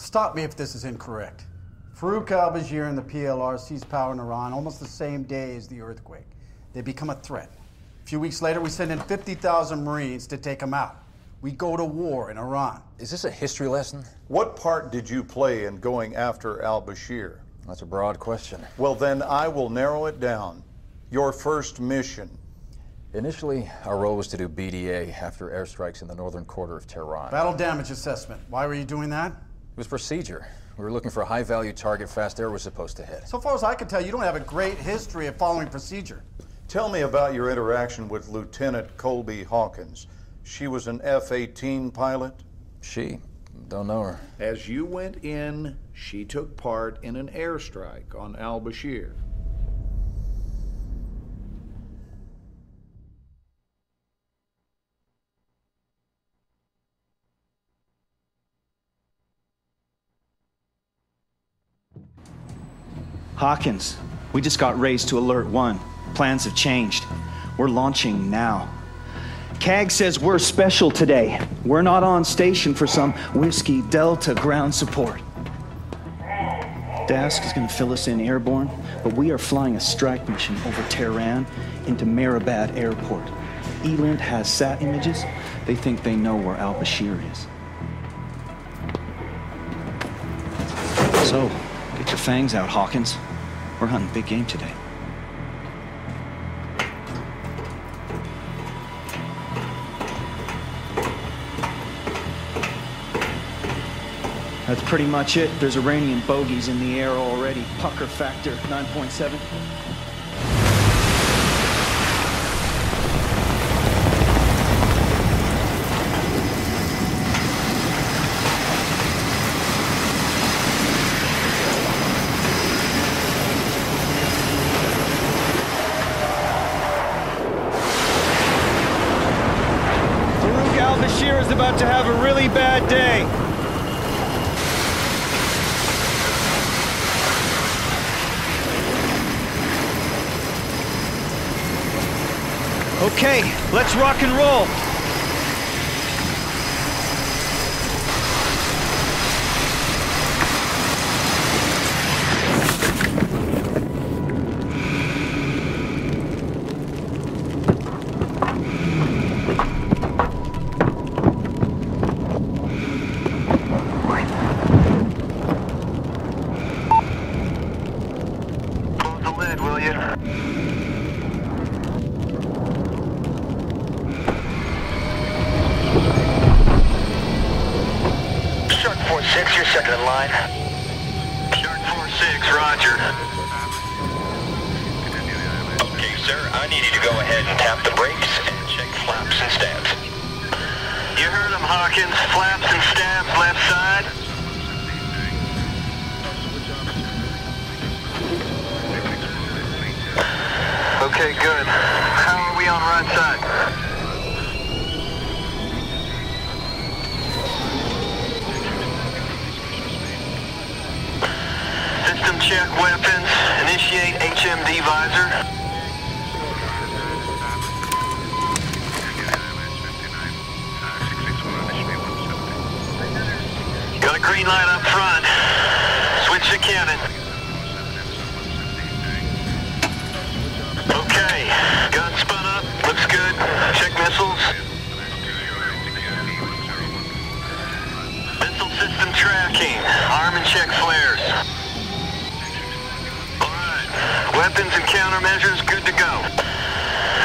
Stop me if this is incorrect. Farouk al Bashir and the PLR seized power in Iran almost the same day as the earthquake. They become a threat. A few weeks later, we send in 50,000 Marines to take them out. We go to war in Iran. Is this a history lesson? What part did you play in going after al Bashir? That's a broad question. Well, then I will narrow it down. Your first mission. Initially, our role was to do BDA after airstrikes in the northern quarter of Tehran. Battle damage assessment. Why were you doing that? It was procedure. We were looking for a high value target Fast Air was supposed to hit. So far as I can tell, you don't have a great history of following procedure. Tell me about your interaction with Lieutenant Colby Hawkins. She was an F 18 pilot? She? Don't know her. As you went in, she took part in an airstrike on al Bashir. Hawkins, we just got raised to Alert 1. Plans have changed. We're launching now. CAG says we're special today. We're not on station for some Whiskey Delta ground support. DASC is going to fill us in airborne, but we are flying a strike mission over Tehran into Mehrabad Airport. ELINT has sat images. They think they know where Al Bashir is. So, get your fangs out, Hawkins. We're hunting big game today. That's pretty much it. There's Iranian bogeys in the air already. Pucker factor 9.7. Farouk al-Bashir is about to have a really bad day. Okay, let's rock and roll. Close the lid, will you? Shark 4-6, you're second in line. Shark 4-6, roger. Okay, sir, I need you to go ahead and tap the brakes and check flaps and stabs. You heard him, Hawkins. Flaps and stabs, left side. Okay, good. How are we on right side? System weapons. Initiate HMD visor. Got a green light up front. Switch to cannon. Okay, gun spun up, looks good. Check missiles. Missile system tracking. Arm and check flares. Weapons and countermeasures good to go.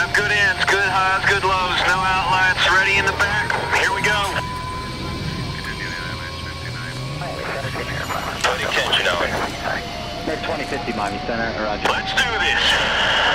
Have good ends, good highs, good lows, no outlights, ready in the back. Here we go. Putting tension on. 2050 Miami Center, roger. Let's do this.